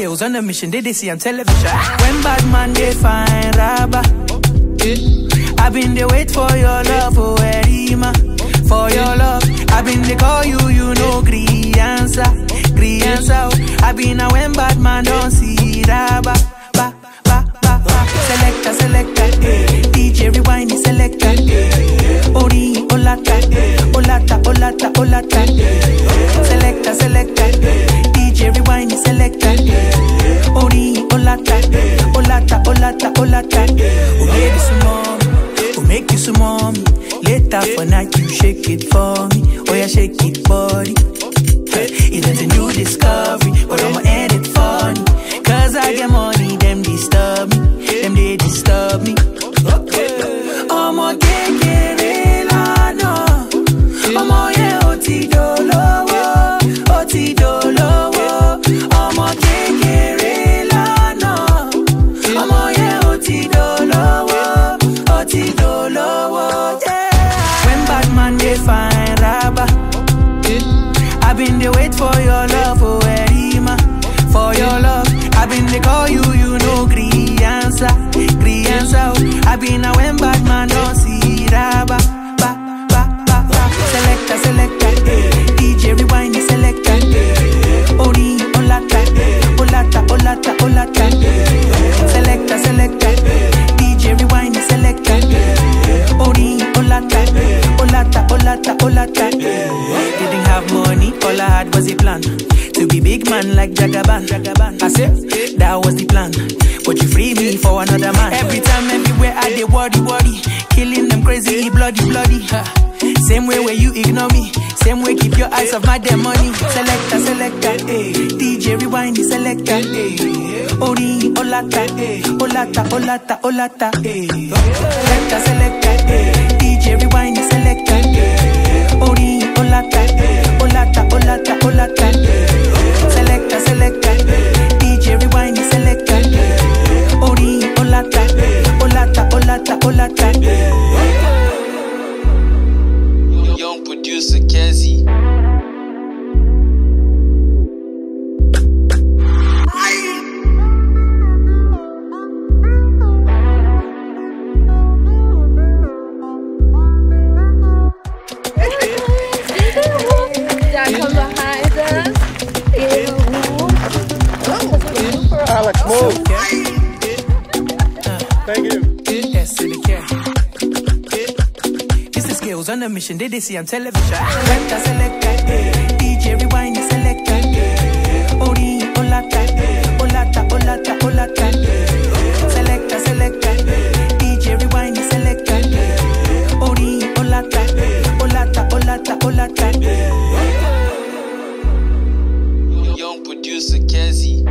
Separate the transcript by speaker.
Speaker 1: girls on a mission, they, they see on television. When bad man they find rubber. I've been they wait for your love, oh Erima. For your love, I've been they call you, you know, answer, gree oh. I've been olata. Oh baby, some mommy, oh make you some mommy. Later for night, you shake it for me. Oh yeah, shake it, body. It is a new discovery, but I'ma been they wait for your love, oh Erima. For your love, I've been they call you, you know, gree answer. oh. I've been a when bad man don't see raba, ba, ba, ba, ba. Selector, selector. DJ rewind the selector, eh. Ori, olata, olata, olata, olata. Selector, selector. DJ rewind the selector. Ori, olata, eh. olata, olata, olata. I had was a plan. To be big man like Jagaban. Jagaban. I said, that was the plan. But you free me for another man. Every time, everywhere, I dey worry, worry. Killing them crazy, bloody, bloody. Same way where you ignore me. Same way, keep your eyes off my damn money. Selector, selector, eh. DJ rewind the selector, eh. Ori, olata, eh. Olata, olata, olata, eh. Selector, selector, eh. girls on a mission, they, they see on television. Renta selecta, DJ rewind selecta, Ori olata, olata, olata, olata. Selecta, selecta, DJ rewind selecta, Ori olata, olata, olata, olata. Young producer Kezi.